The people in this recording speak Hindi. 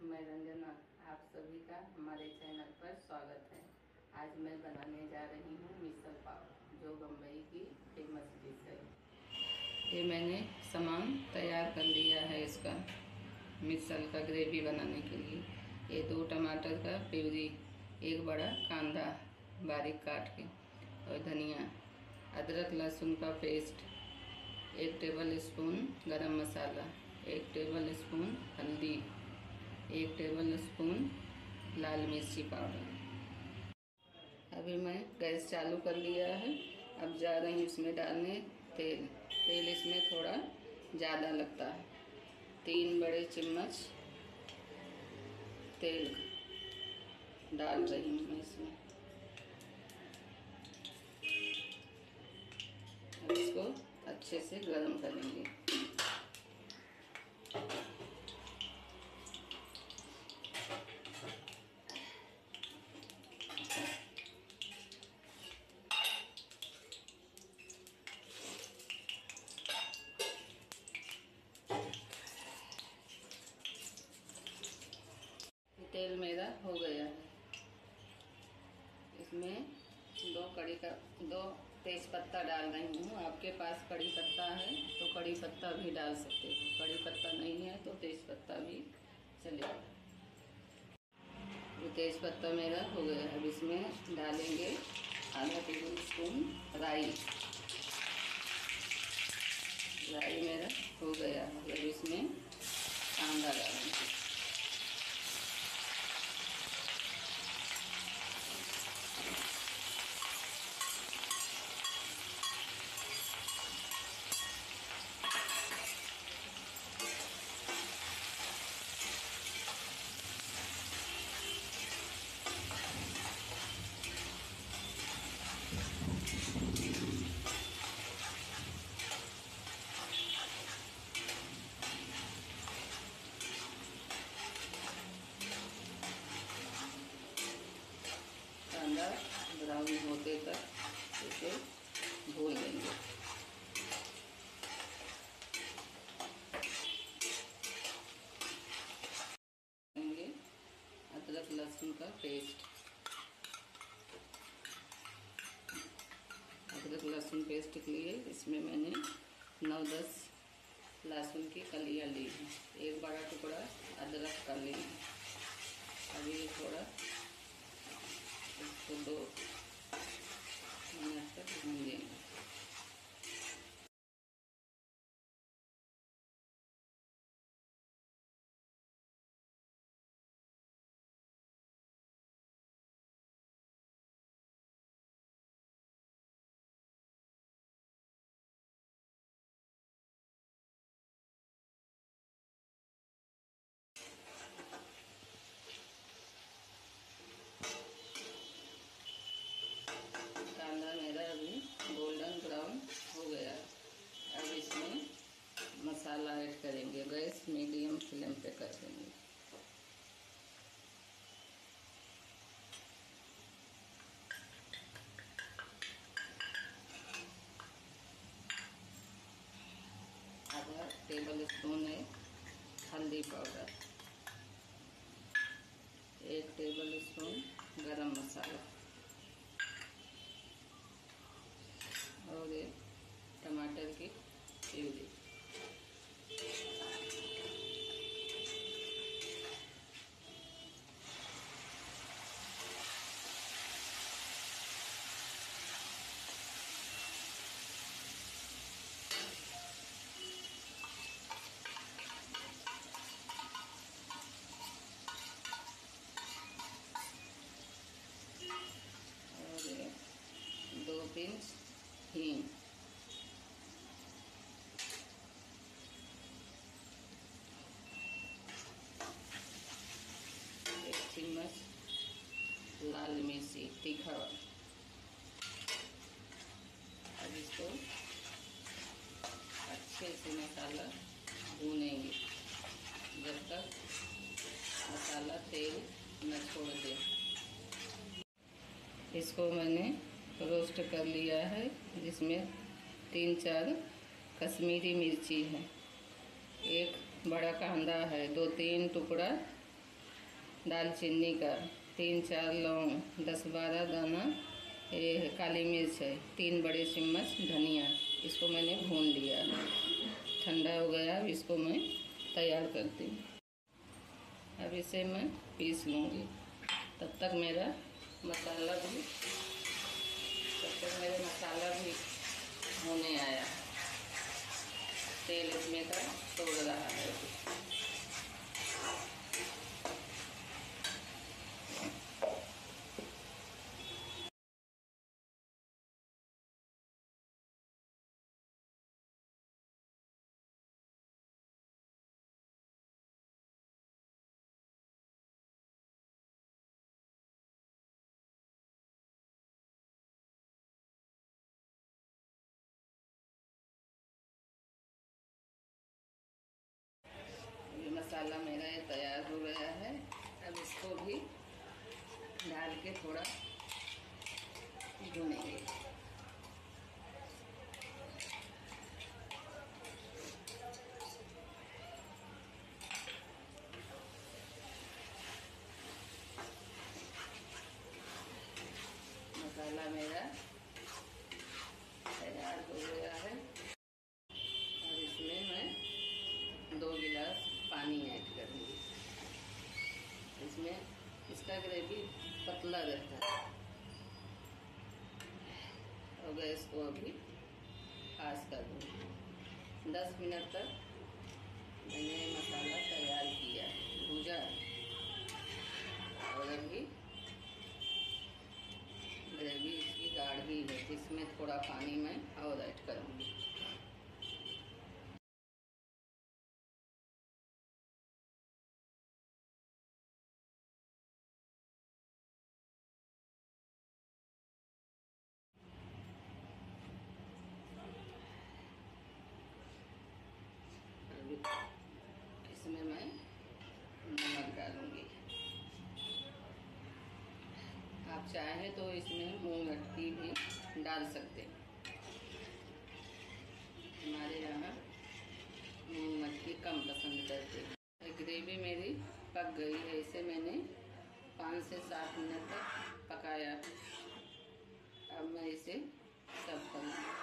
मैं रंजना आप सभी का हमारे चैनल पर स्वागत है। आज मैं बनाने जा रही हूँ मिसल पाव, जो बम्बई की फ़ेमस डिश है। ये मैंने सामान तैयार कर लिया है इसका, मिसल का ग्रेवी बनाने के लिए। ये दो टमाटर का प्यूरी, एक बड़ा कांदा बारीक काट के, और धनिया, अदरक, लहसुन का पेस्ट एक टेबल स्पून गरम मसाला, एक टेबल स्पून हल्दी। एक टेबल स्पून लाल मिर्ची पाउडर। अभी मैं गैस चालू कर लिया है। अब जा रही हूँ इसमें डालने तेल। तेल इसमें थोड़ा ज़्यादा लगता है। तीन बड़े चम्मच तेल डाल रही हूँ मैं इसमें। अब इसको अच्छे से गर्म करेंगे तेल मेरा हो गया है इसमें दो कड़ी का दो तेज पत्ता डाल रही हूँ। आपके पास कड़ी पत्ता है तो कड़ी पत्ता भी डाल सकते हो। कड़ी पत्ता नहीं है तो तेज पत्ता भी चलेगा ये तेज पत्ता मेरा हो गया अब इसमें डालेंगे आधा टेबल स्पून राई। राई मेरा हो गया अब इसमें कांदा डालेंगे कांदा ब्राउन होते तक इसे भून लेंगे लेंगे अदरक लहसुन का पेस्ट अदरक लहसुन पेस्ट के लिए। इसमें मैंने नौ दस लहसुन की कलियाँ ली हैं। एक बड़ा टुकड़ा अदरक का ली है। अभी थोड़ा इसको दो मिनट तक भून देंगे कांदा मेरा अभी गोल्डन ब्राउन हो गया है अब इसमें मसाला ऐड करेंगे गैस मीडियम फ्लेम पे कर देंगे आधा टेबल स्पून है, हल्दी पाउडर। एक टेबल स्पून गरम मसाला। और एक टमाटर की प्यूरी और ये दो पिंच हींग एक चम्मच लाल मिर्ची तीखा अब इसको अच्छे से मसाला भूनेंगे जब तक मसाला तेल न छोड़ दे। इसको मैंने रोस्ट कर लिया है, जिसमें तीन चार कश्मीरी मिर्ची है। एक बड़ा कांदा है, दो तीन टुकड़ा दालचीनी का। तीन, चार लौंग, दस, बारह दाना, ये काली मिर्च है, तीन बड़े चम्मच धनिया, इसको मैंने भून लिया ठंडा हो गया, अब इसको मैं तैयार करती हूँ। अब इसे मैं पीस लूँगी। तब तक मेरा मसाला भी, तब तक मेरा मसाला भी होने आया। तेल इसमें का छोड़ रहा है। मसाला मेरा ये तैयार हो गया है। अब इसको भी डाल के थोड़ा भूनेंगे। मसाला मेरा तैयार हो गया है अब इसमें मैं दो गिलास पानी ऐड करूँगी इसमें इसका ग्रेवी पतला रहता है। और गैस को अभी खास कर दूँगी दस मिनट तक मैंने मसाला तैयार किया, भूजा। और अभी ग्रेवी इसकी गाढ़ी है इसमें थोड़ा पानी मैं और ऐड करूँगी अभी इसमें मैं नमक डालूँगी आप चाहें तो इसमें मूंग मटकी भी डाल सकते हैं। हमारे यहाँ मूंग मटकी कम पसंद करते हैं। ग्रेवी मेरी पक गई है, इसे मैंने पाँच से सात मिनट तक पकाया। अब मैं इसे सब करूँगी।